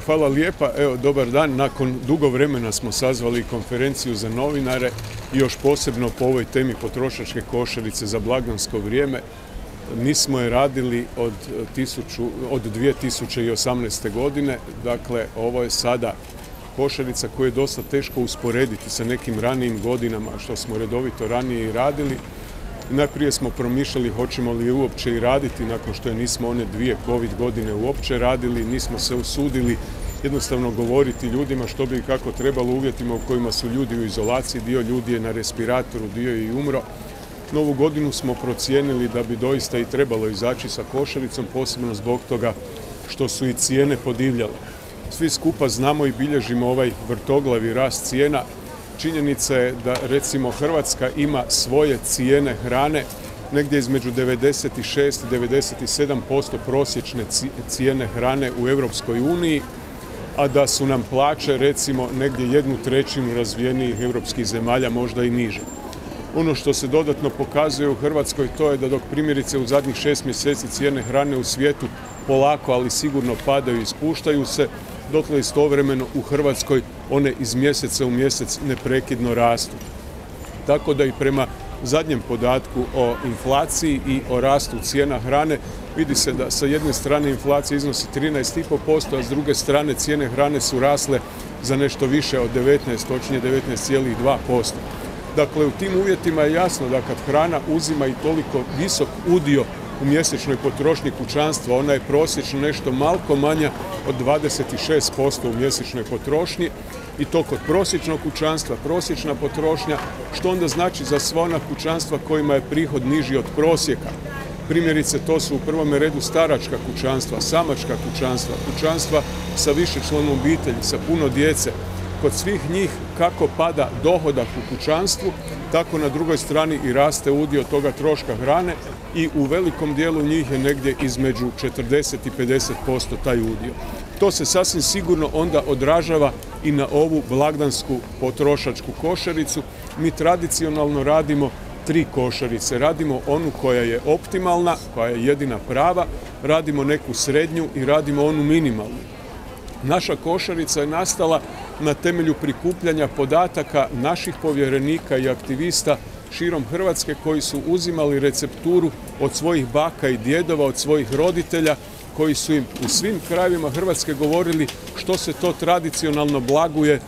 Hvala lijepa, evo dobar dan. Nakon dugo vremena smo sazvali konferenciju za novinare još posebno po ovoj temi potrošačke košarice za blagdansko vrijeme. Nismo je radili od, od 2018. godine, dakle ovo je sada košarica koju je dosta teško usporediti sa nekim ranijim godinama što smo redovito ranije i radili. Najprije smo promišljali hoćemo li uopće i raditi nakon što je nismo one dvije covid godine uopće radili, nismo se usudili jednostavno govoriti ljudima što bi i kako trebalo uvjetima u kojima su ljudi u izolaciji, dio ljudi je na respiratoru, dio je i umro. Novu godinu smo procijenili da bi doista i trebalo izaći sa košaricom, posebno zbog toga što su i cijene podivljale. Svi skupa znamo i bilježimo ovaj vrtoglavi rast cijena, Činjenica je da recimo Hrvatska ima svoje cijene hrane negdje između 96 i 97% prosječne cijene hrane u Europskoj uniji, a da su nam plaće recimo negdje jednu trećinu razvijenijih europskih zemalja, možda i niže. Ono što se dodatno pokazuje u Hrvatskoj to je da dok primjerice u zadnjih šest mjeseci cijene hrane u svijetu polako, ali sigurno padaju i spuštaju se, dotle istovremeno u Hrvatskoj one iz mjeseca u mjesec neprekidno rastu. Tako da i prema zadnjem podatku o inflaciji i o rastu cijena hrane vidi se da sa jedne strane inflacija iznosi 13,5%, a s druge strane cijene hrane su rasle za nešto više od 19, točnije 19,2%. Dakle, u tim uvjetima je jasno da kad hrana uzima i toliko visok udio u mjesečnoj potrošnji kućanstva. Ona je prosječno nešto malko manja od 26% u mjesečnoj potrošnji i to kod prosječnog kućanstva, prosječna potrošnja, što onda znači za sva ona kućanstva kojima je prihod niži od prosjeka. Primjerice, to su u prvome redu staračka kućanstva, samačka kućanstva, kućanstva sa više članom obitelji, sa puno djece, kod svih njih kako pada dohodak u kućanstvu, tako na drugoj strani i raste udio toga troška hrane i u velikom dijelu njih je negdje između 40 i 50% taj udio. To se sasvim sigurno onda odražava i na ovu blagdansku potrošačku košaricu. Mi tradicionalno radimo tri košarice. Radimo onu koja je optimalna, koja je jedina prava, radimo neku srednju i radimo onu minimalnu. Naša košarica je nastala na temelju prikupljanja podataka naših povjerenika i aktivista širom Hrvatske koji su uzimali recepturu od svojih baka i djedova, od svojih roditelja koji su im u svim krajevima Hrvatske govorili što se to tradicionalno blaguje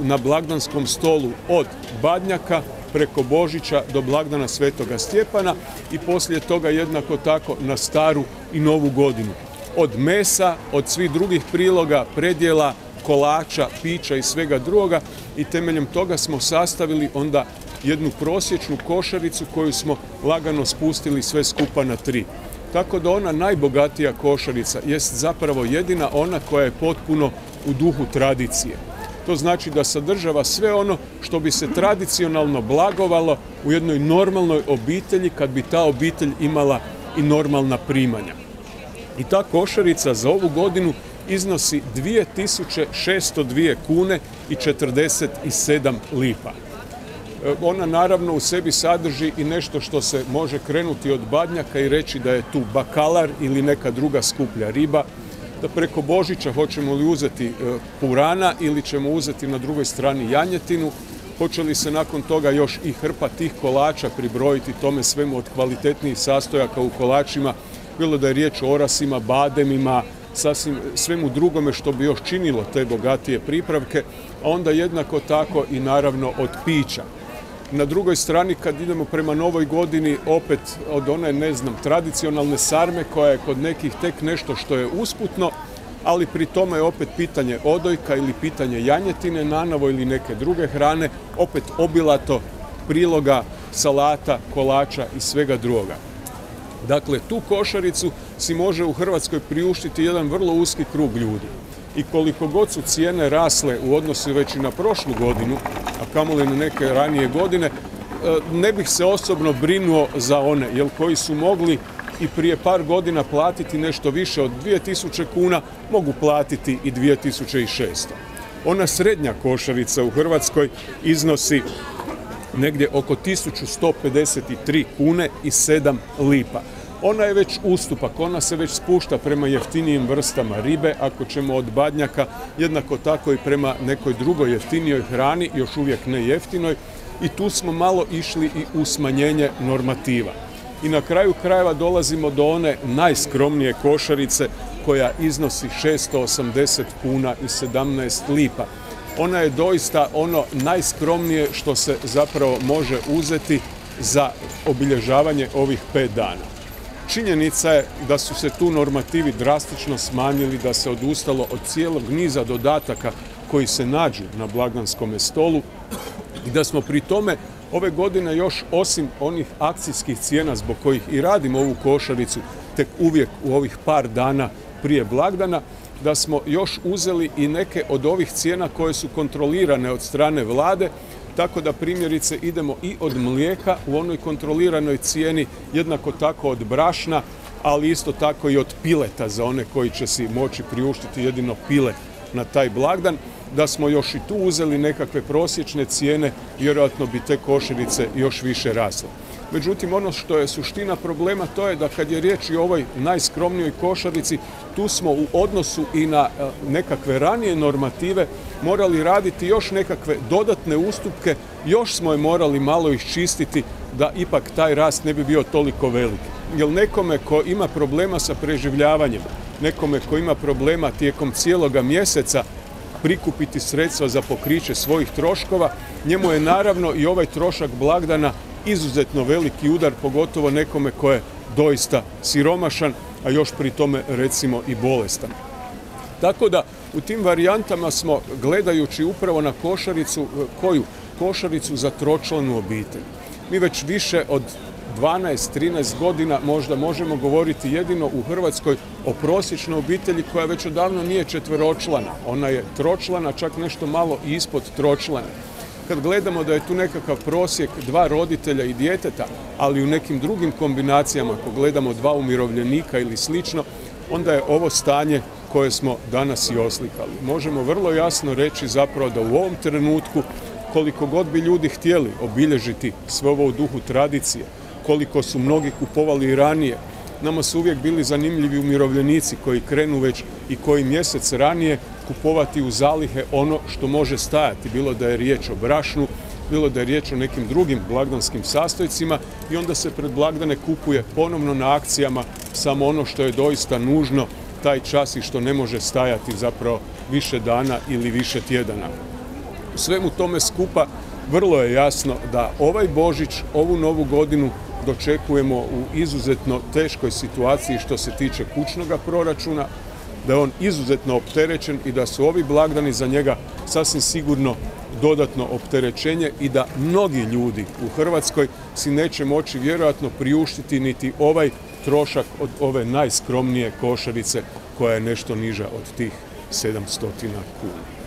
na blagdanskom stolu od badnjaka preko Božića do blagdana Svetoga Stjepana i poslije toga jednako tako na staru i novu godinu. Od mesa, od svih drugih priloga, predjela, kolača, pića i svega drugoga i temeljem toga smo sastavili onda jednu prosječnu košaricu koju smo lagano spustili sve skupa na tri. Tako da ona najbogatija košarica jest zapravo jedina ona koja je potpuno u duhu tradicije. To znači da sadržava sve ono što bi se tradicionalno blagovalo u jednoj normalnoj obitelji kad bi ta obitelj imala i normalna primanja. I ta košarica za ovu godinu iznosi 2602 kune i 47 lipa. E, ona naravno u sebi sadrži i nešto što se može krenuti od badnjaka i reći da je tu bakalar ili neka druga skuplja riba, da preko Božića hoćemo li uzeti e, purana ili ćemo uzeti na drugoj strani janjetinu, hoće li se nakon toga još i hrpa tih kolača pribrojiti tome svemu od kvalitetnijih sastojaka u kolačima bilo da je riječ o orasima, bademima, sasvim svemu drugome što bi još činilo te bogatije pripravke, a onda jednako tako i naravno od pića. Na drugoj strani kad idemo prema novoj godini opet od one ne znam tradicionalne sarme koja je kod nekih tek nešto što je usputno, ali pri tome je opet pitanje odojka ili pitanje janjetine nanovo ili neke druge hrane, opet obilato priloga, salata, kolača i svega drugoga. Dakle, tu košaricu si može u Hrvatskoj priuštiti jedan vrlo uski krug ljudi. I koliko god su cijene rasle u odnosu već i na prošlu godinu, a kamoli na neke ranije godine, e, ne bih se osobno brinuo za one, jer koji su mogli i prije par godina platiti nešto više od 2000 kuna, mogu platiti i 2600. Ona srednja košarica u Hrvatskoj iznosi negdje oko 1153 kune i 7 lipa. ona je već ustupak, ona se već spušta prema jeftinijim vrstama ribe, ako ćemo od badnjaka, jednako tako i prema nekoj drugoj jeftinijoj hrani, još uvijek ne jeftinoj, i tu smo malo išli i u smanjenje normativa. I na kraju krajeva dolazimo do one najskromnije košarice koja iznosi 680 kuna i 17 lipa. Ona je doista ono najskromnije što se zapravo može uzeti za obilježavanje ovih pet dana. Činjenica je da su se tu normativi drastično smanjili, da se odustalo od cijelog niza dodataka koji se nađu na blagdanskome stolu i da smo pri tome ove godine još osim onih akcijskih cijena zbog kojih i radimo ovu košaricu tek uvijek u ovih par dana prije blagdana, da smo još uzeli i neke od ovih cijena koje su kontrolirane od strane vlade, tako da primjerice idemo i od mlijeka u onoj kontroliranoj cijeni, jednako tako od brašna, ali isto tako i od pileta za one koji će si moći priuštiti jedino pile na taj blagdan da smo još i tu uzeli nekakve prosječne cijene, vjerojatno bi te košarice još više rasle. Međutim, ono što je suština problema to je da kad je riječ i o ovoj najskromnijoj košarici, tu smo u odnosu i na e, nekakve ranije normative morali raditi još nekakve dodatne ustupke, još smo je morali malo iščistiti da ipak taj rast ne bi bio toliko velik. Jer nekome ko ima problema sa preživljavanjem, nekome ko ima problema tijekom cijeloga mjeseca prikupiti sredstva za pokriće svojih troškova, njemu je naravno i ovaj trošak blagdana izuzetno veliki udar, pogotovo nekome ko je doista siromašan, a još pri tome recimo i bolestan. Tako da u tim varijantama smo gledajući upravo na košaricu, koju? Košaricu za tročlanu obitelj. Mi već više od 12-13 godina možda možemo govoriti jedino u Hrvatskoj o prosječnoj obitelji koja već odavno nije četveročlana. Ona je tročlana, čak nešto malo ispod tročlane. Kad gledamo da je tu nekakav prosjek dva roditelja i djeteta, ali u nekim drugim kombinacijama, ako gledamo dva umirovljenika ili slično, onda je ovo stanje koje smo danas i oslikali. Možemo vrlo jasno reći zapravo da u ovom trenutku koliko god bi ljudi htjeli obilježiti sve ovo u duhu tradicije, koliko su mnogi kupovali i ranije. Nama su uvijek bili zanimljivi umirovljenici koji krenu već i koji mjesec ranije kupovati u zalihe ono što može stajati, bilo da je riječ o brašnu, bilo da je riječ o nekim drugim blagdanskim sastojcima i onda se pred blagdane kupuje ponovno na akcijama samo ono što je doista nužno taj čas i što ne može stajati zapravo više dana ili više tjedana. U svemu tome skupa vrlo je jasno da ovaj Božić, ovu novu godinu dočekujemo u izuzetno teškoj situaciji što se tiče kućnog proračuna, da je on izuzetno opterećen i da su ovi blagdani za njega sasvim sigurno dodatno opterećenje i da mnogi ljudi u Hrvatskoj si neće moći vjerojatno priuštiti niti ovaj trošak od ove najskromnije košarice koja je nešto niža od tih 700 kuna.